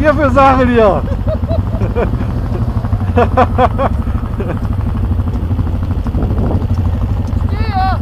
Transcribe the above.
wir für Sachen hier? Hier!